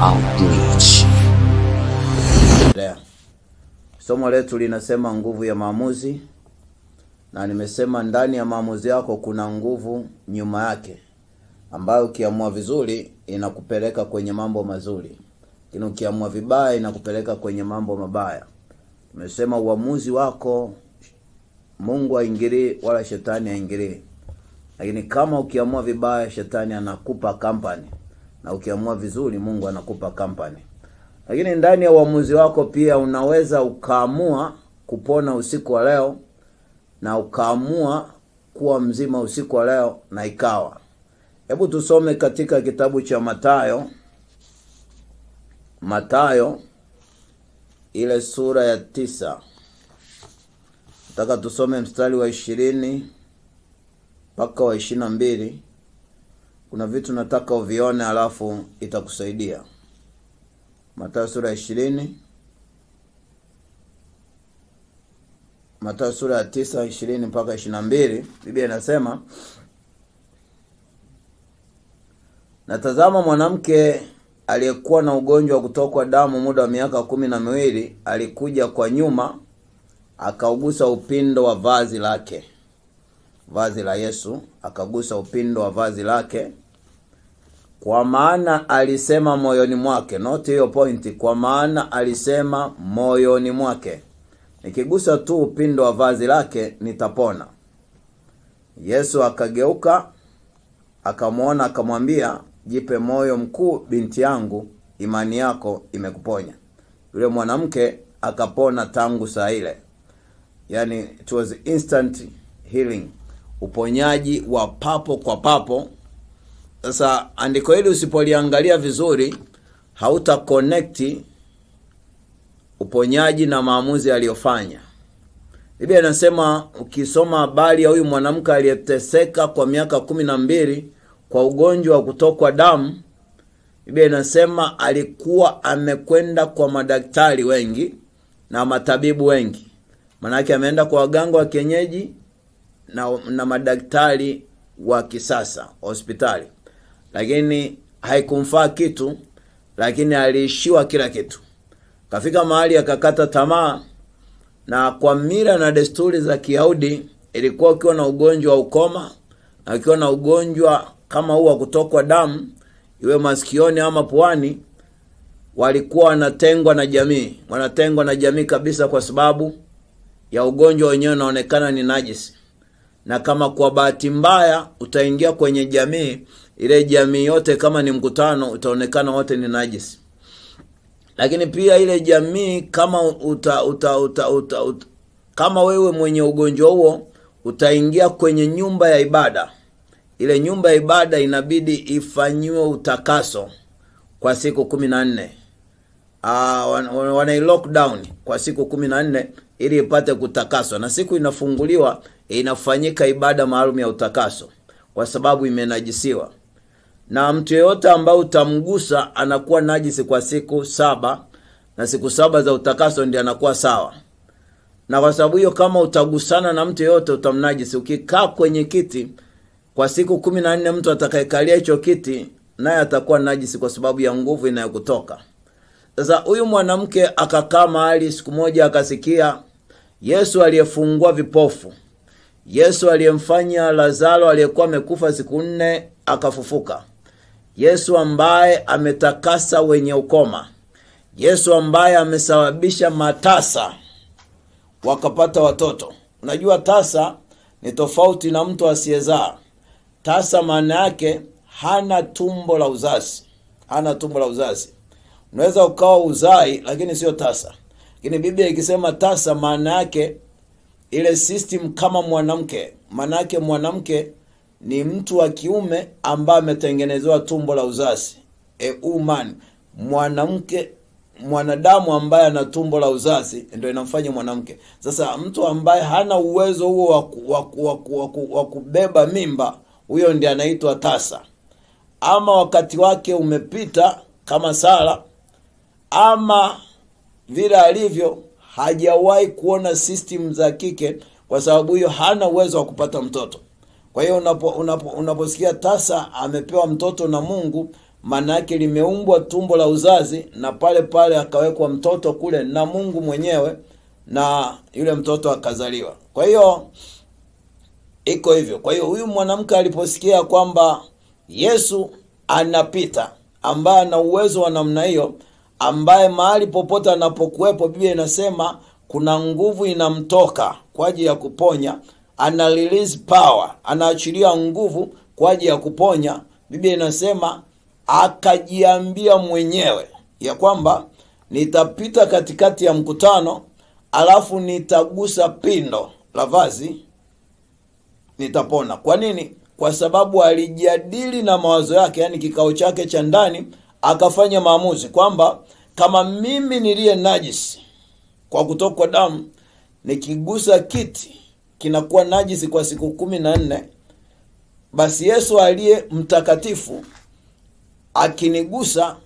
outreach. Somo letu linasema nguvu ya maamuzi, na nimesema ndani ya maamuzi yako kuna nguvu nyuma yake, ambayo ukiamua vizuri inakupeleka kwenye mambo mazuri, lakini ukiamua vibaya inakupeleka kwenye mambo mabaya. Nimesema uamuzi wako Mungu aingilii wala shetani aingilii, lakini kama ukiamua vibaya, shetani anakupa kampani, na ukiamua vizuri, Mungu anakupa company. lakini ndani ya uamuzi wako pia unaweza ukaamua kupona usiku wa leo na ukaamua kuwa mzima usiku wa leo na ikawa. Hebu tusome katika kitabu cha Mathayo, matayo ile sura ya tisa. Nataka tusome mstari wa ishirini mpaka wa ishirini na mbili. Kuna vitu nataka uvione, alafu itakusaidia. matayo sura ya ishirini. Matayo sura ya tisa ishirini mpaka ishirini na mbili. Biblia inasema natazama, mwanamke aliyekuwa na ugonjwa wa kutokwa damu muda wa miaka kumi na miwili alikuja kwa nyuma, akaugusa upindo wa vazi lake, vazi la Yesu, akagusa upindo wa vazi lake kwa maana alisema moyoni mwake. not hiyo point, kwa maana alisema moyoni mwake, nikigusa tu upindo wa vazi lake nitapona. Yesu akageuka akamwona, akamwambia, jipe moyo mkuu, binti yangu, imani yako imekuponya. Yule mwanamke akapona tangu saa ile, yani it was instant healing, uponyaji wa papo kwa papo. Sasa andiko hili usipoliangalia vizuri, hauta connect uponyaji na maamuzi aliyofanya. Biblia inasema ukisoma habari ya huyu mwanamke aliyeteseka kwa miaka kumi na mbili kwa ugonjwa wa kutokwa damu, Biblia inasema alikuwa amekwenda kwa madaktari wengi na matabibu wengi, maanake ameenda kwa waganga wa kienyeji na, na madaktari wa kisasa hospitali lakini haikumfaa kitu, lakini aliishiwa kila kitu. Kafika mahali akakata tamaa, na kwa mila na desturi za Kiyahudi ilikuwa ukiwa na ugonjwa wa ukoma na ukiwa na ugonjwa kama huu wa kutokwa damu, iwe masikioni ama puani, walikuwa wanatengwa na jamii, wanatengwa na jamii kabisa, kwa sababu ya ugonjwa wenyewe unaonekana ni najisi, na kama kwa bahati mbaya utaingia kwenye jamii ile jamii yote kama ni mkutano utaonekana wote ni najisi. Lakini pia ile jamii kama uta, uta, uta, uta, uta, kama wewe mwenye ugonjwa huo utaingia kwenye nyumba ya ibada, ile nyumba ya ibada inabidi ifanyiwe utakaso kwa siku kumi na nne. Uh, wanai lockdown kwa siku kumi na nne ili ipate kutakaswa, na siku inafunguliwa inafanyika ibada maalum ya utakaso kwa sababu imenajisiwa na mtu yeyote ambaye utamgusa anakuwa najisi kwa siku saba, na siku saba za utakaso ndi anakuwa sawa. Na kwa sababu hiyo, kama utagusana na mtu yeyote utamnajisi. Ukikaa kwenye kiti kwa siku kumi na nne, mtu atakayekalia hicho kiti naye atakuwa najisi kwa sababu ya nguvu inayokutoka. Sasa huyu mwanamke akakaa mahali, siku moja akasikia Yesu aliyefungua vipofu, Yesu aliyemfanya Lazaro aliyekuwa amekufa siku nne akafufuka, Yesu ambaye ametakasa wenye ukoma, Yesu ambaye amesababisha matasa wakapata watoto. Unajua, tasa ni tofauti na mtu asiyezaa. Tasa maana yake hana tumbo la uzazi, hana tumbo la uzazi. Unaweza ukawa uzai, lakini sio tasa. Lakini Biblia ikisema tasa, maana yake ile system kama mwanamke. Maana yake mwanamke ni mtu wa kiume ambaye ametengenezewa tumbo la uzazi, e uman mwanamke mwanadamu ambaye ana tumbo la uzazi ndio inamfanya mwanamke. Sasa mtu ambaye hana uwezo huo wa kubeba mimba, huyo ndiye anaitwa tasa. Ama wakati wake umepita kama Sara, ama vile alivyo hajawahi kuona system za kike, kwa sababu hiyo hana uwezo wa kupata mtoto. Kwa hiyo unapo, unapo, unaposikia tasa amepewa mtoto na Mungu, maana yake limeumbwa tumbo la uzazi na pale pale akawekwa mtoto kule na mungu mwenyewe na yule mtoto akazaliwa. Kwa hiyo iko hivyo. Kwa hiyo huyu mwanamke aliposikia kwamba yesu anapita ambaye ana uwezo wa namna hiyo ambaye mahali popote anapokuwepo biblia inasema kuna nguvu inamtoka kwa ajili ya kuponya ana release power anaachilia nguvu kwa ajili ya kuponya. Biblia inasema akajiambia mwenyewe ya kwamba nitapita katikati ya mkutano alafu nitagusa pindo la vazi nitapona. Kwa nini? Kwa sababu alijadili na mawazo yake yani kikao chake cha ndani akafanya maamuzi kwamba kama mimi niliye najisi kwa kutokwa damu nikigusa kiti kinakuwa najisi kwa siku kumi na nne basi yesu aliye mtakatifu akinigusa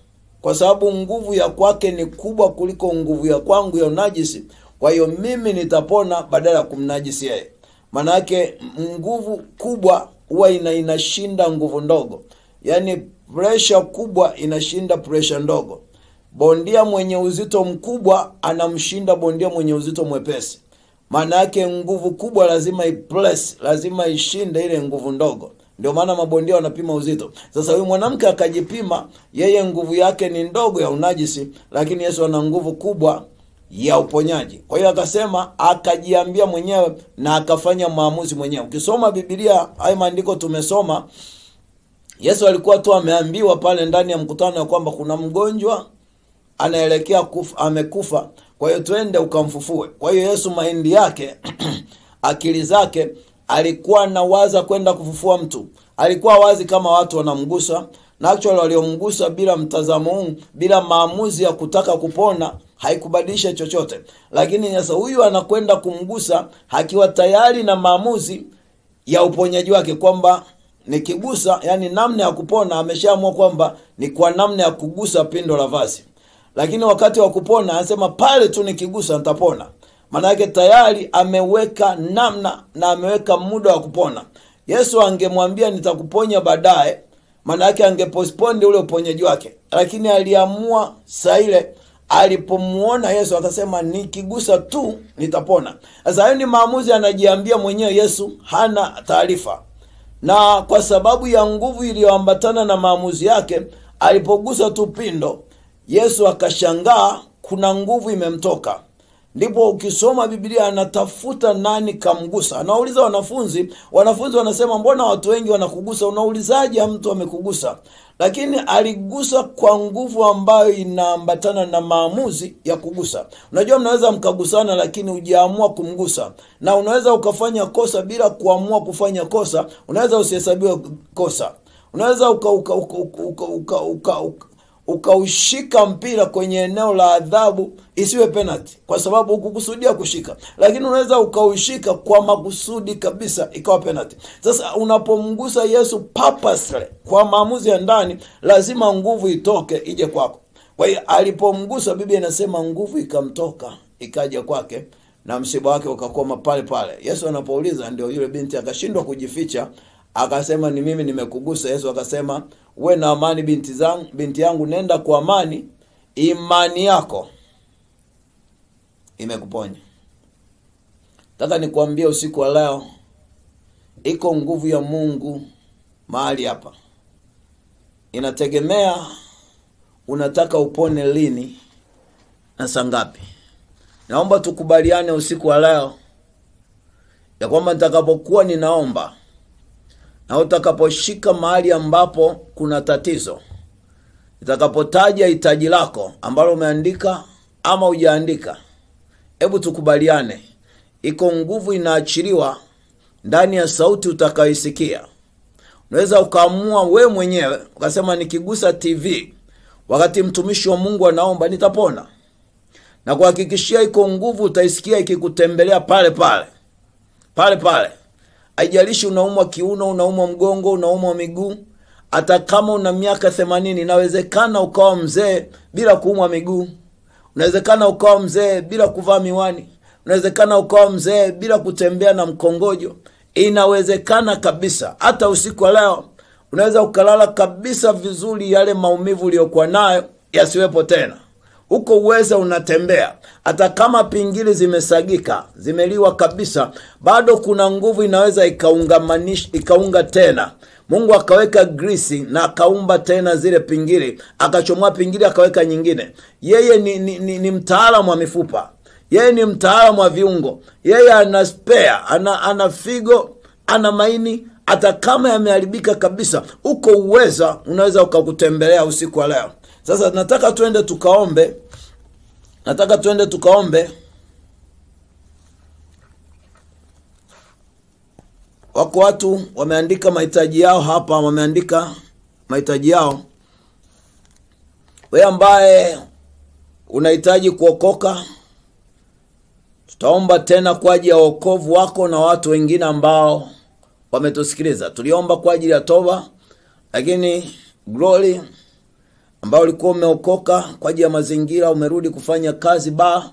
kwa sababu nguvu ya kwake ni kubwa kuliko nguvu ya kwangu ya unajisi. Kwa hiyo mimi nitapona badala ya kumnajisi yeye. Maanayake nguvu kubwa huwa ina inashinda nguvu ndogo. Yaani presha kubwa inashinda presha ndogo. Bondia mwenye uzito mkubwa anamshinda bondia mwenye uzito mwepesi maana yake nguvu kubwa lazima ipress lazima ishinde ile nguvu ndogo. Ndio maana mabondia wanapima uzito. Sasa huyu mwanamke akajipima yeye nguvu yake ni ndogo ya unajisi lakini yesu ana nguvu kubwa ya uponyaji. Kwa hiyo akasema akajiambia mwenyewe na akafanya maamuzi mwenyewe. Ukisoma bibilia hayo maandiko tumesoma yesu alikuwa tu ameambiwa pale ndani ya mkutano ya kwamba kuna mgonjwa anaelekea kufa, amekufa. Kwa hiyo twende ukamfufue. Kwa hiyo yesu mahindi yake akili zake alikuwa anawaza kwenda kufufua mtu. Alikuwa wazi kama watu wanamgusa. Na actually waliomgusa bila mtazamo huu bila maamuzi ya kutaka kupona haikubadilisha chochote. Lakini sasa huyu anakwenda kumgusa akiwa tayari na maamuzi ya uponyaji wake kwamba nikigusa yani namna ya kupona ameshaamua kwamba ni kwa namna ya kugusa pindo la vazi lakini wakati wa kupona anasema pale tu nikigusa nitapona. Maanake tayari ameweka namna na ameweka muda wa kupona. Yesu angemwambia nitakuponya baadaye maanake angepospondi ule uponyaji wake. Lakini aliamua saa ile alipomuona yesu akasema nikigusa tu nitapona. Sasa hayo ni maamuzi anajiambia mwenyewe yesu hana taarifa. Na kwa sababu ya nguvu iliyoambatana na maamuzi yake alipogusa tu pindo yesu akashangaa kuna nguvu imemtoka. Ndipo ukisoma biblia anatafuta nani kamgusa. Anauliza wanafunzi wanafunzi wanasema mbona watu wengi wanakugusa? Unaulizaje mtu amekugusa? Lakini aligusa kwa nguvu ambayo inaambatana na maamuzi ya kugusa. Unajua mnaweza mkagusana lakini ujaamua kumgusa. Na unaweza ukafanya kosa bila kuamua kufanya kosa. Unaweza usihesabiwe kosa. Unaweza uka, uka uka uka uka uka uka uka ukaushika mpira kwenye eneo la adhabu isiwe penalty kwa sababu hukukusudia kushika. Lakini unaweza ukaushika kwa makusudi kabisa ikawa penalty. Sasa unapomgusa yesu purposely kwa maamuzi ya ndani lazima nguvu itoke ije kwako. Kwa hiyo alipomgusa biblia inasema nguvu ikamtoka ikaja kwake na msiba wake ukakoma pale pale. Yesu anapouliza ndio yule binti akashindwa kujificha akasema ni mimi nimekugusa. Yesu akasema we na amani binti zangu binti yangu nenda kwa amani. Imani yako imekuponya. Taka nikuambia usiku wa leo iko nguvu ya mungu mahali hapa. Inategemea unataka upone lini na sangapi naomba tukubaliane usiku wa leo ya kwamba nitakapokuwa ninaomba na utakaposhika mahali ambapo kuna tatizo itakapotaja hitaji lako ambalo umeandika ama hujaandika hebu tukubaliane iko nguvu inaachiliwa ndani ya sauti utakayoisikia. Unaweza ukaamua we mwenyewe ukasema nikigusa tv wakati mtumishi wa mungu anaomba nitapona. Na kuhakikishia iko nguvu utaisikia ikikutembelea pale pale pale pale haijalishi unaumwa kiuno unaumwa mgongo unaumwa miguu hata kama una miaka themanini inawezekana ukawa mzee bila kuumwa miguu. Unawezekana ukawa mzee bila kuvaa miwani. Unawezekana ukawa mzee bila kutembea na mkongojo. Inawezekana kabisa hata usiku wa leo unaweza ukalala kabisa vizuri yale maumivu uliyokuwa nayo yasiwepo tena huko uweza unatembea. Hata kama pingili zimesagika zimeliwa kabisa bado kuna nguvu inaweza ikaunga tena. Mungu akaweka grisi na akaumba tena zile pingili akachomoa pingili akaweka nyingine. Yeye ni, ni, ni, ni mtaalamu wa mifupa. Yeye ni mtaalamu wa viungo. Yeye ana spare ana, ana figo ana maini. Hata kama yameharibika kabisa uko uweza unaweza ukakutembelea usiku wa leo sasa nataka tuende tukaombe. Nataka tuende tukaombe. Wako watu wameandika mahitaji yao hapa wameandika mahitaji yao. Wewe ambaye unahitaji kuokoka tutaomba tena kwa ajili ya wokovu wako na watu wengine ambao wametusikiliza. Tuliomba kwa ajili ya toba lakini glory ambao ulikuwa umeokoka kwa ajili ya mazingira umerudi kufanya kazi ba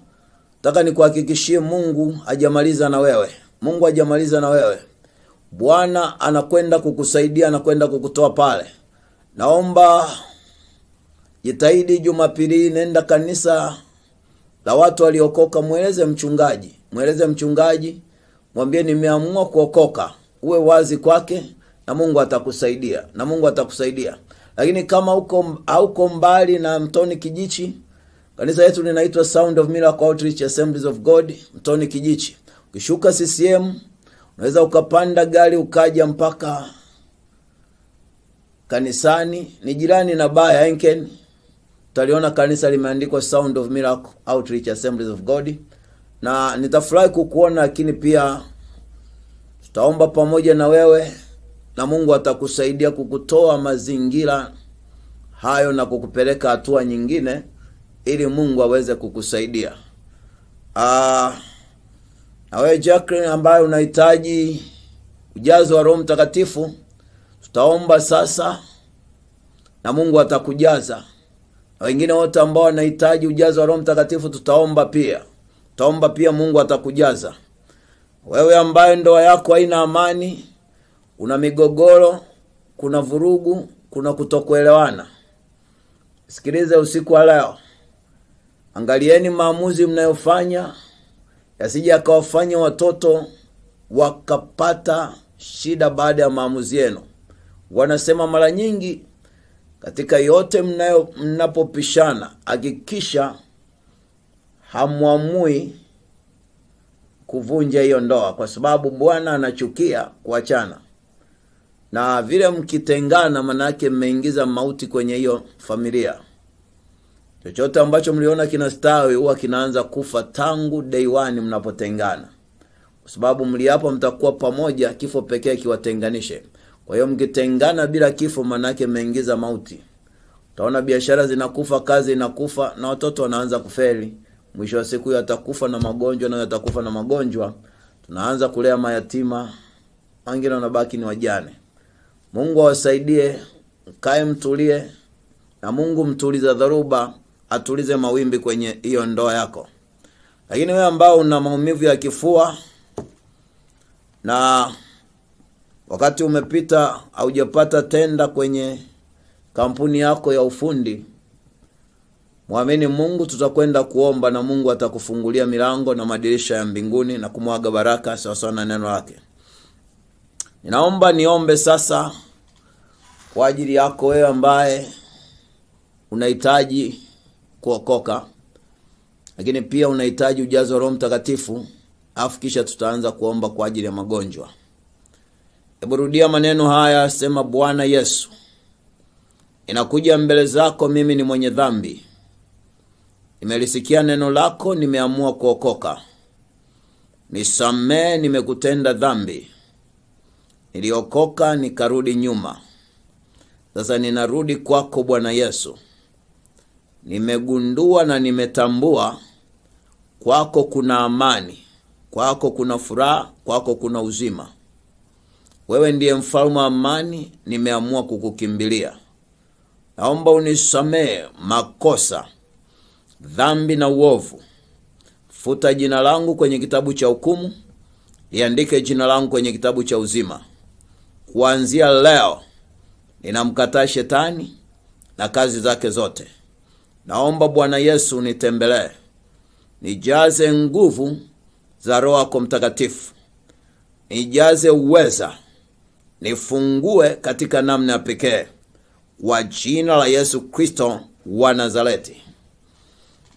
nataka nikuhakikishie mungu hajamaliza na wewe. Mungu hajamaliza na wewe. Bwana anakwenda kukusaidia anakwenda kukutoa pale. Naomba jitahidi jumapili nenda kanisa la watu waliokoka mweleze mchungaji mweleze mchungaji mwambie nimeamua kuokoka. Uwe wazi kwake na mungu atakusaidia na mungu atakusaidia lakini kama uko hauko mbali na mtoni kijichi kanisa yetu linaitwa sound of miracle outreach assemblies of god mtoni kijichi. Ukishuka ccm unaweza ukapanda gari ukaja mpaka kanisani. Ni jirani na baa enken utaliona kanisa limeandikwa sound of miracle outreach assemblies of god. Na nitafurahi kukuona lakini pia tutaomba pamoja na wewe na mungu atakusaidia kukutoa mazingira hayo na kukupeleka hatua nyingine ili mungu aweze kukusaidia. Aa, na wewe Jacqueline ambaye unahitaji ujazo wa roho mtakatifu tutaomba sasa na mungu atakujaza. Na wengine wote ambao wanahitaji ujazo wa roho mtakatifu tutaomba pia. Tutaomba pia mungu atakujaza. Wewe ambaye ndoa yako haina amani una migogoro kuna vurugu kuna kutokuelewana. Sikilize usiku wa leo. Angalieni maamuzi mnayofanya yasije akawafanya watoto wakapata shida baada ya maamuzi yenu. Wanasema mara nyingi katika yote mnayo mnapopishana hakikisha hamwamui kuvunja hiyo ndoa kwa sababu bwana anachukia kuachana na vile mkitengana manake mmeingiza mauti kwenye hiyo familia. Chochote ambacho mliona kinastawi huwa kinaanza kufa tangu day one mnapotengana. Kwa sababu mliapo mtakuwa pamoja kifo pekee kiwatenganishe. Kwa hiyo mkitengana bila kifo manake mmeingiza mauti. Utaona biashara zinakufa kazi inakufa na watoto wanaanza kufeli. Mwisho wa siku yatakufa na magonjwa nayo yatakufa na magonjwa. Tunaanza kulea mayatima wengine wanabaki ni wajane mungu awasaidie mkae mtulie na mungu mtuliza dharuba atulize mawimbi kwenye hiyo ndoa yako. Lakini wewe ambao una maumivu ya kifua na wakati umepita haujapata tenda kwenye kampuni yako ya ufundi mwamini mungu tutakwenda kuomba na mungu atakufungulia milango na madirisha ya mbinguni na kumwaga baraka sawasawa na neno lake ninaomba niombe sasa kwa ajili yako wewe ambaye unahitaji kuokoka lakini pia unahitaji ujazo wa roho mtakatifu afu kisha tutaanza kuomba kwa ajili ya magonjwa. Hebu rudia maneno haya sema bwana yesu inakuja mbele zako mimi ni mwenye dhambi. Nimelisikia neno lako nimeamua kuokoka. Nisamee nimekutenda dhambi niliokoka nikarudi nyuma. Sasa ninarudi kwako bwana yesu. Nimegundua na nimetambua kwako kuna amani kwako kuna furaha kwako kuna uzima. Wewe ndiye mfalme wa amani nimeamua kukukimbilia. Naomba unisamehe makosa dhambi na uovu. Futa jina langu kwenye kitabu cha hukumu liandike jina langu kwenye kitabu cha uzima kuanzia leo ninamkataa shetani na kazi zake zote. Naomba Bwana Yesu nitembelee, nijaze nguvu za Roho yako Mtakatifu, nijaze uweza, nifungue katika namna ya pekee, kwa jina la Yesu Kristo wa Nazareti.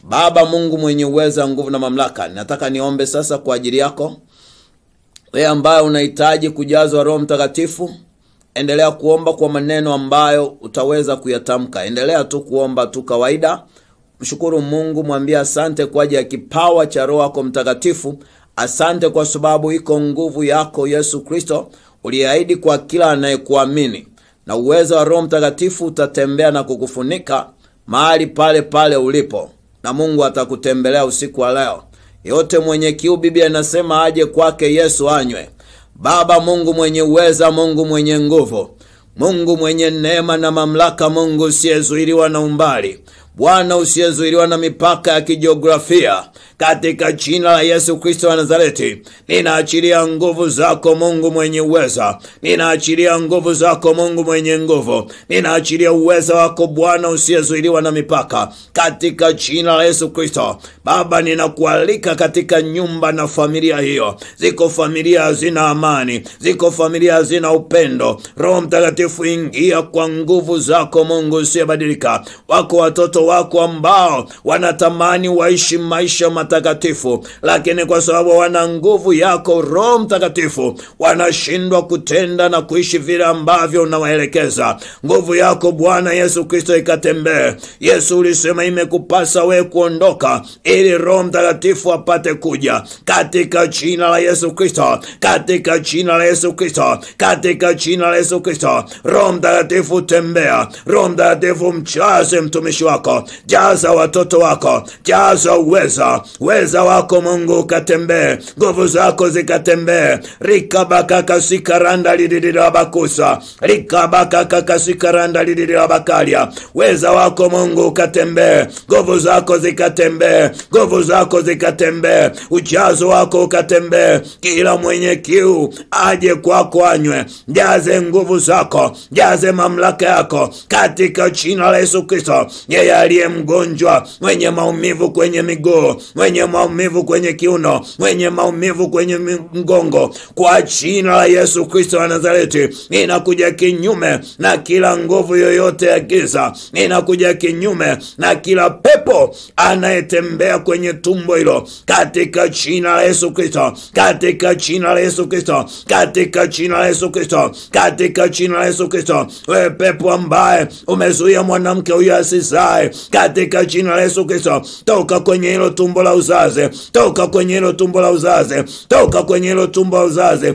Baba Mungu mwenye uweza, nguvu na mamlaka, nataka niombe sasa kwa ajili yako wewe ambaye unahitaji kujazwa Roho Mtakatifu. Endelea kuomba kwa maneno ambayo utaweza kuyatamka. Endelea tu kuomba tu kawaida. Mshukuru Mungu, mwambie asante kwa ajili ya kipawa cha Roho yako Mtakatifu. Asante kwa sababu iko nguvu yako Yesu Kristo uliahidi kwa kila anayekuamini, na uwezo wa Roho Mtakatifu utatembea na kukufunika mahali pale pale ulipo, na Mungu atakutembelea usiku wa leo. Yote mwenye kiu, Biblia inasema aje kwake Yesu anywe. Baba Mungu mwenye uweza, Mungu mwenye nguvu, Mungu mwenye neema na mamlaka, Mungu usiyezuiliwa na umbali, Bwana usiyezuiliwa na mipaka ya kijiografia, katika jina la Yesu Kristo wa Nazareti, ninaachilia nguvu zako Mungu mwenye uweza, ninaachilia nguvu zako Mungu mwenye nguvu, ninaachilia uweza wako Bwana usiyezuiliwa na mipaka, katika jina la Yesu Kristo. Baba, ninakualika katika nyumba na familia hiyo. Ziko familia hazina amani, ziko familia hazina upendo. Roho Mtakatifu, ingia kwa nguvu zako Mungu usiyebadilika. Wako watoto wako ambao wanatamani waishi maisha matakatifu, lakini kwa sababu wana nguvu yako Roho Mtakatifu wanashindwa kutenda na kuishi vile ambavyo unawaelekeza. Nguvu yako Bwana Yesu Kristo ikatembee. Yesu ulisema imekupasa wewe kuondoka ili Roho Mtakatifu apate kuja, katika jina la Yesu Kristo, katika jina la Yesu Kristo, katika jina la Yesu Kristo. Roho Mtakatifu tembea, Roho Mtakatifu mchaze mtumishi wako, jaza watoto wako, jaza uweza weza wako Mungu ukatembee, nguvu zako zikatembee. rikabakakasikaranda lididirabakusa. Rikabakakakasikaranda lididirabakalya. Weza wako Mungu ukatembee, nguvu zako zikatembee, nguvu zako zikatembee, ujazo wako ukatembee. Kila mwenye kiu aje kwako anywe, jaze nguvu zako, jaze mamlaka yako. Katika jina la Yesu Kristo. Yeye aliye mgonjwa, mwenye maumivu kwenye miguu, mwenye maumivu kwenye kiuno, mwenye maumivu kwenye mgongo, kwa jina la Yesu Kristo wa Nazareti, inakuja kinyume na kila nguvu yoyote ya giza, inakuja kinyume na kila pepo anayetembea kwenye tumbo hilo, katika jina la Yesu Kristo, katika jina la Yesu Kristo, katika jina la Yesu Kristo, katika jina la Yesu Kristo. Wewe pepo ambaye umezuia mwanamke huyo asizae, katika jina la Yesu Kristo, toka kwenye hilo tumbo la uzazi, toka kwenye hilo tumbo la uzazi, toka kwenye hilo tumbo la uzazi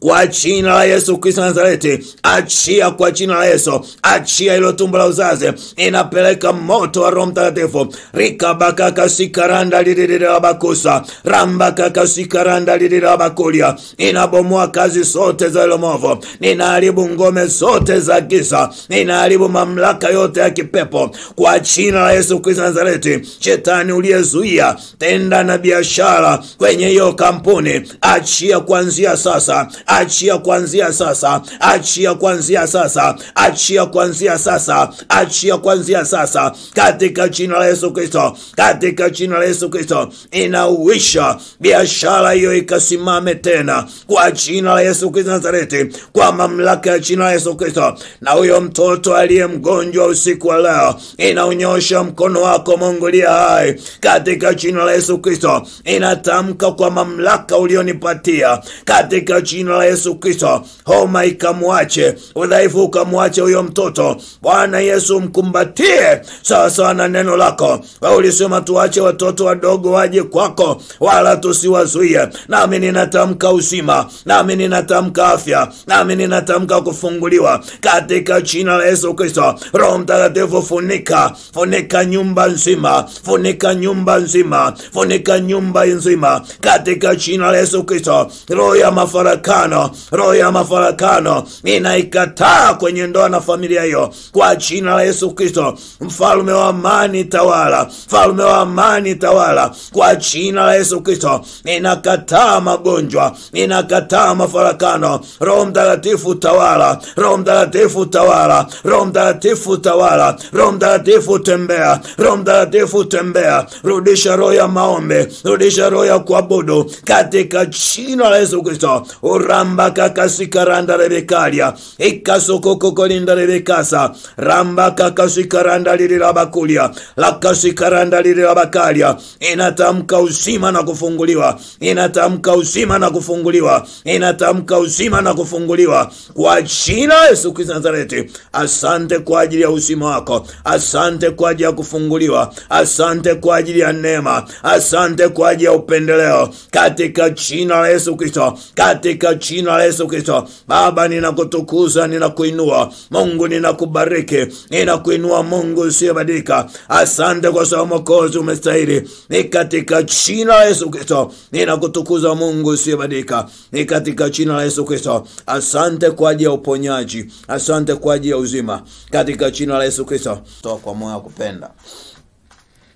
kwa jina la Yesu Kristo Nazareti, achia kwa jina la Yesu, achia ilo tumbo la uzazi. Inapeleka moto wa Roho Mtakatifu. rikabakakasikaranda lididirabakusa rambakakasikaranda lididirabakulia. Inabomoa kazi zote za ilo movo, ninaharibu ngome zote za giza, ninaharibu mamlaka yote ya kipepo kwa jina la Yesu Kristo Nazareti. Shetani uliyezuia tenda na biashara kwenye hiyo kampuni, achia kuanzia sasa achia kuanzia sasa, achia kuanzia sasa, achia kuanzia sasa, achia kuanzia sasa, katika jina la Yesu Kristo, katika jina la Yesu Kristo. Inauisha biashara hiyo ikasimame tena. Kwa jina la Yesu Kristo Nazareti, kwa mamlaka ya jina la Yesu Kristo. Na huyo mtoto aliye mgonjwa usiku wa leo, inaunyosha mkono wako Mungu hai, katika jina la Yesu Kristo. Inatamka kwa mamlaka ulionipatia. Katika jina la Yesu Kristo, homa ikamwache, udhaifu ukamwache huyo mtoto. Bwana Yesu, mkumbatie sawasawa na neno lako. Wewe ulisema tuache watoto wadogo waje kwako, wala tusiwazuie. Nami ninatamka uzima, nami ninatamka afya, nami ninatamka kufunguliwa katika jina la Yesu Kristo. Roho Mtakatifu, funika funika nyumba nzima, funika nyumba nzima, funika nyumba nzima katika jina la Yesu Kristo. Roho ya mafarakano mafarakano roho ya mafarakano inaikataa kwenye ndoa na familia hiyo kwa jina la yesu kristo. Mfalme wa amani tawala mfalme wa amani tawala kwa jina la yesu kristo. Ninakataa magonjwa ninakataa mafarakano roho mtakatifu tawala roho mtakatifu tawala roho mtakatifu tawala roho mtakatifu tembea roho mtakatifu tembea. Rudisha roho ya maombi rudisha roho ya kuabudu katika jina la yesu kristo uramba kakasikaranda rebekalia ikasokokokolinda rebekasa ramba kakasikaranda lililabakulia lakasikaranda lililabakalia inatamka uzima na kufunguliwa. Inatamka uzima na kufunguliwa. Inatamka uzima na kufunguliwa. Kwa jina yesu kristo nazareti asante kwa ajili ya uzima wako. Asante kwa ajili ya kufunguliwa. Asante kwa ajili ya neema. Asante kwa ajili ya upendeleo. Katika jina la yesu kristo katika jina la yesu kristo. Baba ninakutukuza ninakuinua. Mungu ninakubariki. Ninakuinua mungu usiyebadilika. Asante kwa sababu Mwokozi umestahili. Ni katika jina la yesu kristo. Ninakutukuza mungu usiyebadilika. Ni katika jina la yesu kristo. Asante kwa ajili ya uponyaji. Asante kwa ajili ya uzima. Katika jina la yesu kristo. Toa kwa moyo wa kupenda.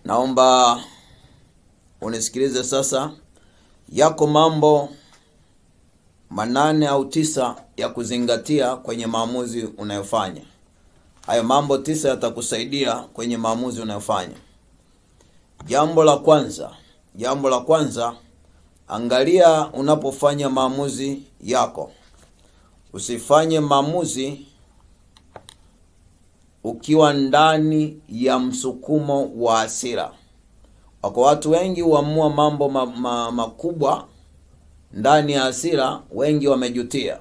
Naomba unisikilize sasa. Yako mambo manane au tisa ya kuzingatia kwenye maamuzi unayofanya. Hayo mambo tisa yatakusaidia kwenye maamuzi unayofanya. Jambo la kwanza jambo la kwanza angalia unapofanya maamuzi yako. Usifanye maamuzi ukiwa ndani ya msukumo wa hasira. Wako watu wengi huamua mambo ma, ma, makubwa ndani ya hasira wengi wamejutia.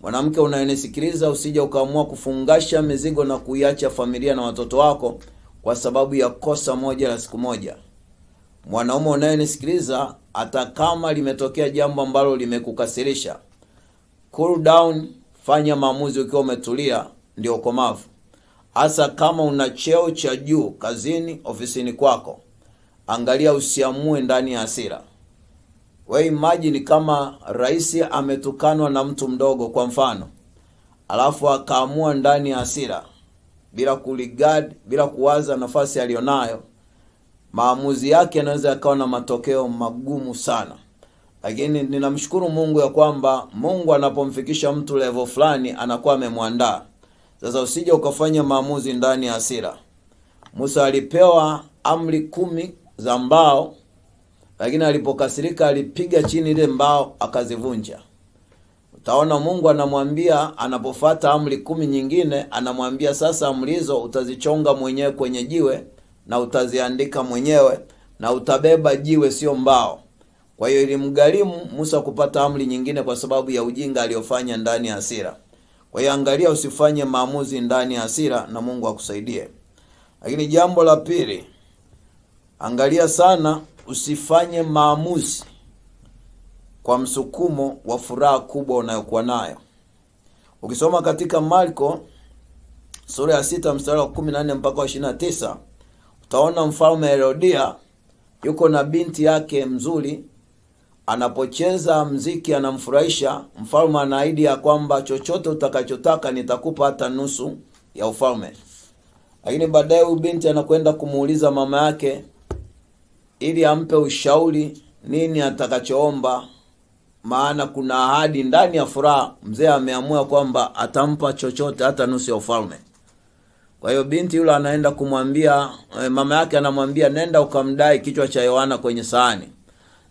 Mwanamke unayenisikiliza usija ukaamua kufungasha mizigo na kuiacha familia na watoto wako kwa sababu ya kosa moja la siku moja. Mwanaume unayenisikiliza hata kama limetokea jambo ambalo limekukasirisha. Cool down fanya maamuzi ukiwa umetulia ndio ukomavu. Hasa kama una cheo cha juu kazini ofisini kwako. Angalia usiamue ndani ya hasira we imagine kama rais ametukanwa na mtu mdogo kwa mfano. Alafu akaamua ndani ya hasira bila kuligard, bila kuwaza nafasi aliyonayo maamuzi yake yanaweza yakawa na matokeo magumu sana. Lakini ninamshukuru mungu ya kwamba mungu anapomfikisha mtu level fulani anakuwa amemwandaa. Sasa usije ukafanya maamuzi ndani ya hasira. Musa alipewa amri kumi za mbao lakini alipokasirika alipiga chini ile mbao akazivunja. Utaona mungu anamwambia anapofata amri kumi nyingine anamwambia sasa amri hizo utazichonga mwenyewe kwenye jiwe na utaziandika mwenyewe na utabeba jiwe sio mbao. Kwa hiyo ilimgharimu musa kupata amri nyingine kwa sababu ya ujinga aliyofanya ndani ya hasira. Kwa hiyo angalia usifanye maamuzi ndani ya hasira na mungu akusaidie. Lakini jambo la pili angalia sana usifanye maamuzi kwa msukumo wa furaha kubwa unayokuwa nayo. Ukisoma katika marko sura ya sita mstari wa kumi na nne mpaka wa ishiri na tisa utaona mfalme herodia yuko na binti yake mzuri. Anapocheza mziki anamfurahisha. Mfalme anaahidi ya kwamba chochote utakachotaka nitakupa hata nusu ya ufalme. Lakini baadaye huyu binti anakwenda kumuuliza mama yake ili ampe ushauri nini atakachoomba. Maana kuna ahadi ndani ya furaha mzee ameamua kwamba atampa chochote hata nusu ya ufalme. Kwa hiyo binti yule anaenda kumwambia mama yake anamwambia nenda ukamdai kichwa cha yohana kwenye sahani.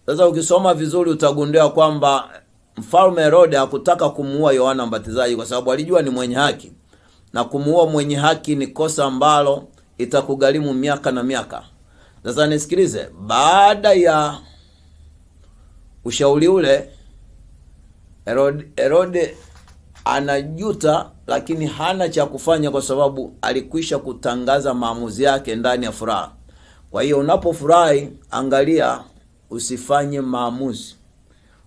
Sasa ukisoma vizuri utagundua kwamba mfalme herode hakutaka kumuua yohana mbatizaji kwa sababu alijua ni mwenye haki. Na kumuua mwenye haki ni kosa ambalo itakugharimu miaka na miaka sasa nisikilize baada ya ushauri ule herode, herode anajuta lakini hana cha kufanya kwa sababu alikwisha kutangaza maamuzi yake ndani ya furaha. Kwa hiyo unapofurahi angalia usifanye maamuzi.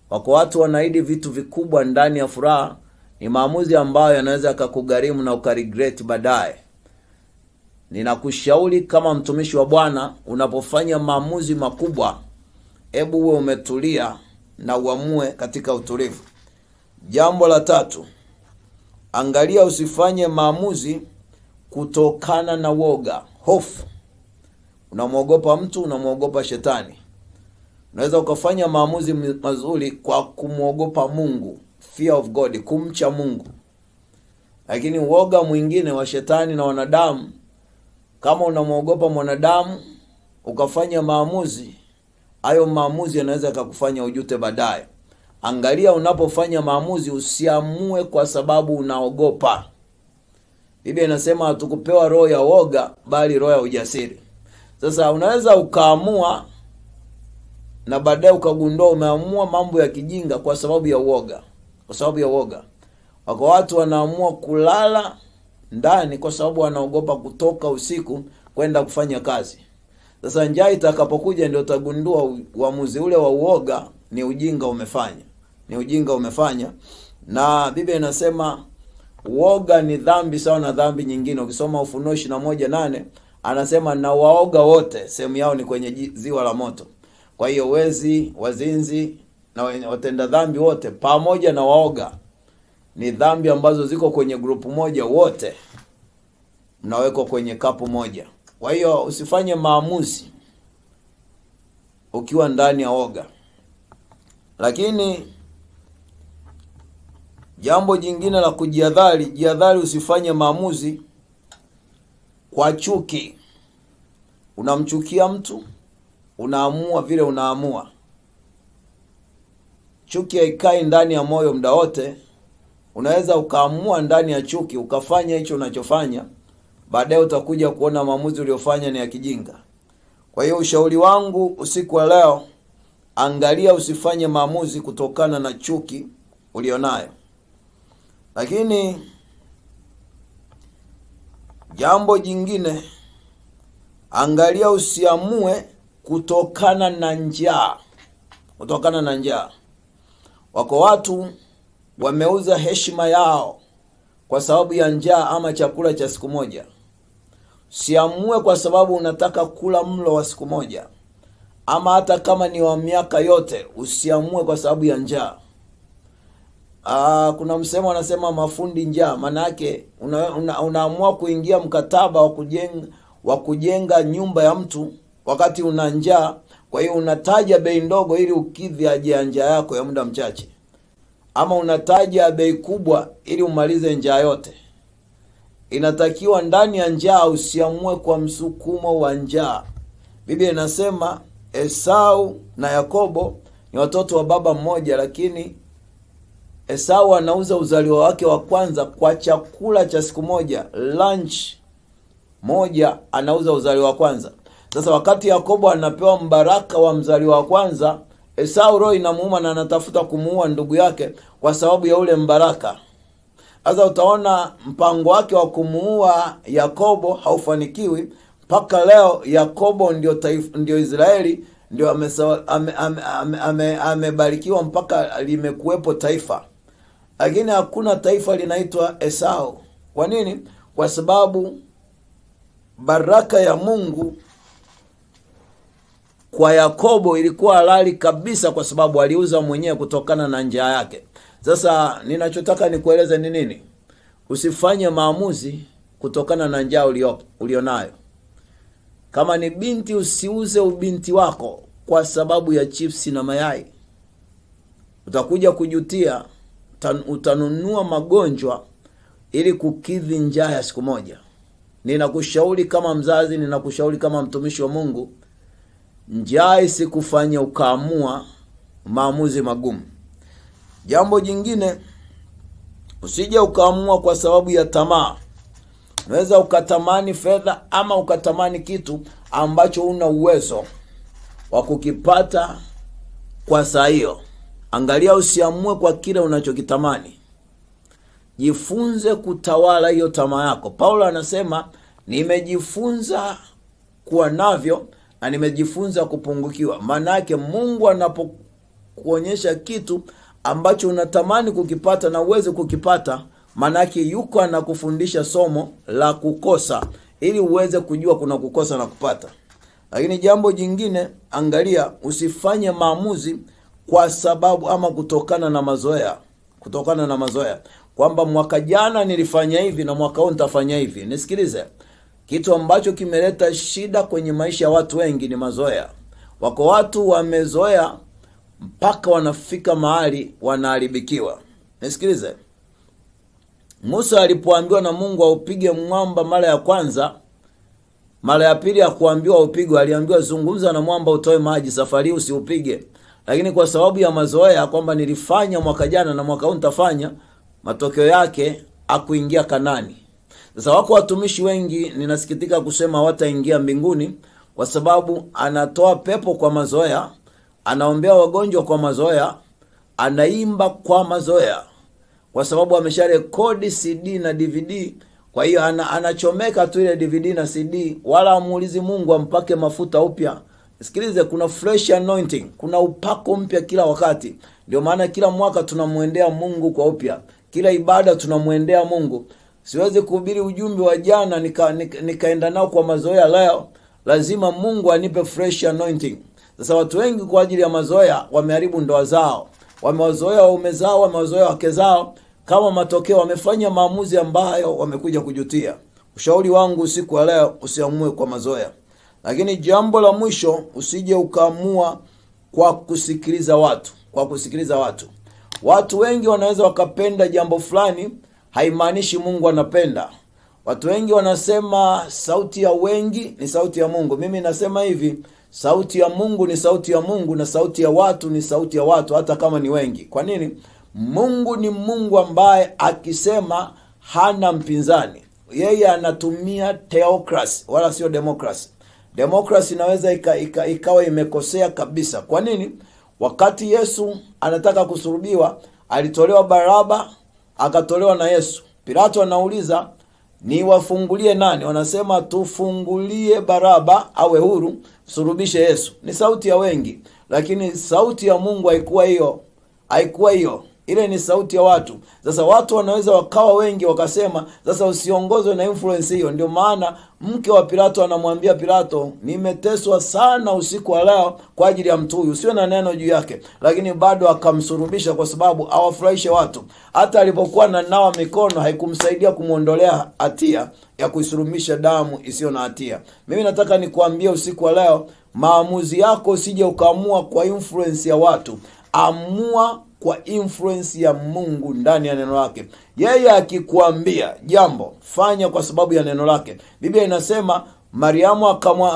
Wako watu wanaidi vitu vikubwa ndani ya furaha ni maamuzi ambayo yanaweza yakakugharimu na ukaregret baadaye ninakushauri kama mtumishi wa bwana unapofanya maamuzi makubwa hebu uwe umetulia na uamue katika utulivu. Jambo la tatu angalia usifanye maamuzi kutokana na woga hofu. Unamwogopa mtu unamwogopa shetani. Unaweza ukafanya maamuzi mazuri kwa kumwogopa mungu fear of god kumcha mungu. Lakini uoga mwingine wa shetani na wanadamu kama unamwogopa mwanadamu ukafanya maamuzi hayo maamuzi yanaweza yakakufanya ujute baadaye. Angalia unapofanya maamuzi usiamue kwa sababu unaogopa. Biblia inasema hatukupewa roho ya woga bali roho ya ujasiri. Sasa unaweza ukaamua na baadaye ukagundua umeamua mambo ya kijinga kwa sababu ya uoga. Kwa sababu ya uoga. Wako watu wanaamua kulala ndani kwa sababu wanaogopa kutoka usiku kwenda kufanya kazi. Sasa njaa itakapokuja ndio utagundua uamuzi ule wa uoga ni ujinga umefanya. Ni ujinga umefanya. Na biblia inasema uoga ni dhambi sawa na dhambi nyingine. Ukisoma ufunuo ishiri na moja nane anasema na waoga wote sehemu yao ni kwenye ziwa la moto. Kwa hiyo wezi wazinzi na watenda dhambi wote pamoja na waoga ni dhambi ambazo ziko kwenye grupu moja wote mnawekwa kwenye kapu moja. Kwa hiyo usifanye maamuzi ukiwa ndani ya oga. Lakini jambo jingine la kujiadhari jiadhari usifanye maamuzi kwa chuki. Unamchukia mtu unaamua vile unaamua. Chuki haikai ndani ya moyo muda wote unaweza ukaamua ndani ya chuki ukafanya hicho unachofanya baadaye utakuja kuona maamuzi uliofanya ni ya kijinga. Kwa hiyo ushauri wangu usiku wa leo angalia usifanye maamuzi kutokana na chuki ulionayo. Lakini jambo jingine angalia usiamue kutokana na njaa. Kutokana na njaa. Wako watu wameuza heshima yao kwa sababu ya njaa ama chakula cha siku moja. Siamue kwa sababu unataka kula mlo wa siku moja. Ama hata kama ni wa miaka yote usiamue kwa sababu ya njaa. Aa, kuna msemo anasema mafundi njaa. Maana yake una, una, unaamua kuingia mkataba wa kujenga wa kujenga nyumba ya mtu wakati una njaa. Kwa hiyo unataja bei ndogo ili ukidhi haja ya njaa yako ya muda mchache ama unataja bei kubwa ili umalize njaa yote? Inatakiwa ndani ya njaa usiamue kwa msukumo wa njaa. Biblia inasema esau na yakobo ni watoto wa baba mmoja lakini esau anauza uzaliwa wake wa kwanza kwa chakula cha siku moja lunch. Moja anauza uzaliwa wa kwanza. Sasa wakati yakobo anapewa mbaraka wa mzaliwa wa kwanza esau roho inamuuma na anatafuta kumuua ndugu yake kwa sababu ya ule mbaraka. Sasa utaona mpango wake wa kumuua yakobo haufanikiwi mpaka leo yakobo ndio taifa, ndio israeli ndio amebarikiwa ame, ame, ame, ame, mpaka limekuwepo taifa. Lakini hakuna taifa linaitwa esau. Kwa nini? Kwa sababu baraka ya mungu kwa yakobo ilikuwa halali kabisa kwa sababu aliuza mwenyewe kutokana na njaa yake. Sasa ninachotaka nikueleze ni nini? Usifanye maamuzi kutokana na njaa ulio, ulionayo. Kama ni binti usiuze ubinti wako kwa sababu ya chipsi na mayai. Utakuja kujutia utanunua magonjwa ili kukidhi njaa ya siku moja. Ninakushauri kama mzazi ninakushauri kama mtumishi wa mungu njaa isikufanya ukaamua maamuzi magumu. Jambo jingine usija ukaamua kwa sababu ya tamaa. Unaweza ukatamani fedha ama ukatamani kitu ambacho una uwezo wa kukipata kwa saa hiyo. Angalia usiamue kwa kile unachokitamani. Jifunze kutawala hiyo tamaa yako. Paulo anasema nimejifunza kuwa navyo na nimejifunza kupungukiwa. Maana yake mungu anapokuonyesha kitu ambacho unatamani kukipata na uweze kukipata maanake yuko anakufundisha somo la kukosa ili uweze kujua kuna kukosa na kupata. Lakini jambo jingine angalia usifanye maamuzi kwa sababu ama kutokana na mazoea. Kutokana na mazoea. Kwamba mwaka jana nilifanya hivi na mwaka huu nitafanya hivi. Nisikilize kitu ambacho kimeleta shida kwenye maisha ya watu wengi ni mazoea. Wako watu wamezoea mpaka wanafika mahali wanaharibikiwa. Nisikilize. Musa alipoambiwa na mungu aupige mwamba mara ya kwanza mara ya pili ya kuambiwa upigwe aliambiwa zungumza na mwamba utoe maji safari usiupige. Lakini kwa sababu ya mazoea kwamba nilifanya mwaka jana na mwaka huu nitafanya matokeo yake akuingia kanani sasa wako watumishi wengi ninasikitika kusema wataingia mbinguni kwa sababu anatoa pepo kwa mazoea anaombea wagonjwa kwa mazoea anaimba kwa mazoea. Kwa sababu amesharekodi cd na dvd kwa hiyo ana, anachomeka tu ile dvd na cd wala amuulizi mungu ampake mafuta upya. Sikilize kuna fresh anointing kuna upako mpya kila wakati. Ndio maana kila mwaka tunamwendea mungu kwa upya. Kila ibada tunamwendea mungu siwezi kuhubiri ujumbe wa jana nikaenda nika, nika nao kwa mazoea leo. Lazima mungu anipe fresh anointing. Sasa watu wengi kwa ajili ya mazoea wameharibu ndoa zao. Wamewazoea waume zao wamewazoea wake zao. Kama matokeo wamefanya maamuzi ambayo wamekuja kujutia. Ushauri wangu usiku wa leo usiamue kwa mazoea. Lakini jambo la mwisho usije ukaamua kwa kusikiliza watu kwa kusikiliza watu. Watu wengi wanaweza wakapenda jambo fulani haimaanishi mungu anapenda. Watu wengi wanasema sauti ya wengi ni sauti ya mungu. Mimi nasema hivi sauti ya mungu ni sauti ya mungu na sauti ya watu ni sauti ya watu hata kama ni wengi. Kwa nini? Mungu ni mungu ambaye akisema hana mpinzani. Yeye anatumia theocracy wala sio democracy. Demokrasi inaweza ika, ika, ikawa imekosea kabisa. Kwa nini? Wakati yesu anataka kusurubiwa alitolewa baraba akatolewa na yesu. Pilato anauliza niwafungulie nani? Wanasema tufungulie baraba awe huru surubishe yesu. Ni sauti ya wengi lakini sauti ya mungu haikuwa hiyo haikuwa hiyo ile ni sauti ya watu. Sasa watu wanaweza wakawa wengi wakasema sasa usiongozwe na influence hiyo. Ndio maana mke wa pilato anamwambia pilato nimeteswa sana usiku wa leo kwa ajili ya mtu huyu. Usiwe na neno juu yake lakini bado akamsurubisha kwa sababu awafurahishe watu. Hata alipokuwa na nawa mikono haikumsaidia kumwondolea hatia ya kuisurumisha damu isiyo na hatia. Mimi nataka nikuambie usiku wa leo maamuzi yako usije ukaamua kwa influence ya watu. Amua kwa influence ya mungu ndani ya neno lake. Yeye akikuambia jambo fanya kwa sababu ya neno lake. Biblia inasema mariamu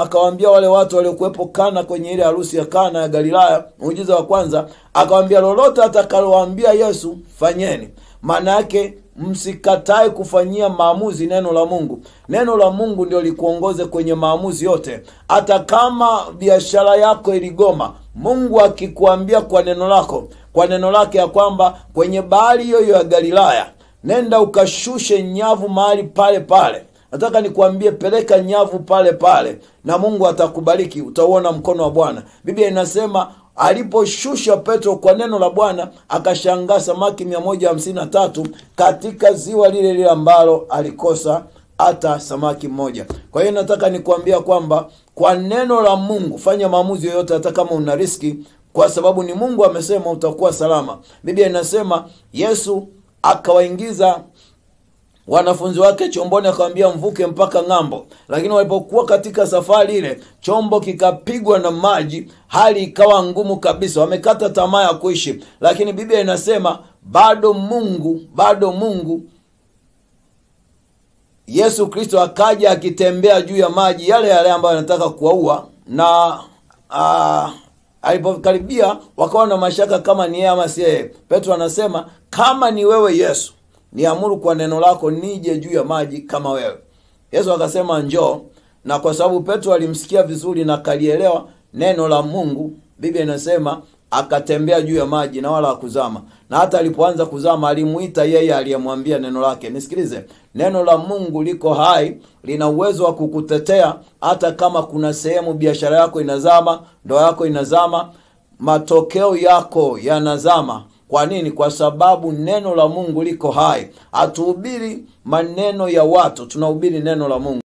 akawaambia wale watu waliokuwepo kana kwenye ile harusi ya kana ya galilaya muujiza wa kwanza akawambia lolote atakalowaambia yesu fanyeni. Maana yake msikatae kufanyia maamuzi neno la mungu. Neno la mungu ndio likuongoze kwenye maamuzi yote. Hata kama biashara yako iligoma mungu akikuambia kwa neno lako kwa neno lake ya kwamba kwenye bahari hiyo ya galilaya nenda ukashushe nyavu mahali pale pale. Nataka nikuambie peleka nyavu pale pale na mungu atakubariki utauona mkono wa bwana. Biblia inasema aliposhusha petro kwa neno la bwana akashangaa samaki 153 katika ziwa lile lile ambalo alikosa hata samaki mmoja. Kwa hiyo nataka nikuambia kwamba kwa neno la mungu fanya maamuzi yoyote hata kama una riski kwa sababu ni mungu amesema utakuwa salama. Biblia inasema yesu akawaingiza wanafunzi wake chomboni akawambia mvuke mpaka ng'ambo. Lakini walipokuwa katika safari ile chombo kikapigwa na maji hali ikawa ngumu kabisa. Wamekata tamaa ya kuishi. Lakini biblia inasema bado mungu bado mungu yesu kristo akaja akitembea juu ya maji yale yale ambayo anataka kuwaua na uh, alipokaribia wakawa na mashaka kama ni yeye ama si yeye. Petro anasema kama ni wewe yesu niamuru kwa neno lako nije juu ya maji kama wewe. Yesu akasema njoo. Na kwa sababu petro alimsikia vizuri na kalielewa neno la mungu biblia inasema akatembea juu ya maji na wala hakuzama. na hata alipoanza kuzama alimuita yeye aliyemwambia neno lake. Nisikilize neno la mungu liko hai lina uwezo wa kukutetea hata kama kuna sehemu biashara yako inazama ndoa yako inazama matokeo yako yanazama. Kwa nini? Kwa sababu neno la mungu liko hai. Hatuhubiri maneno ya watu tunahubiri neno la mungu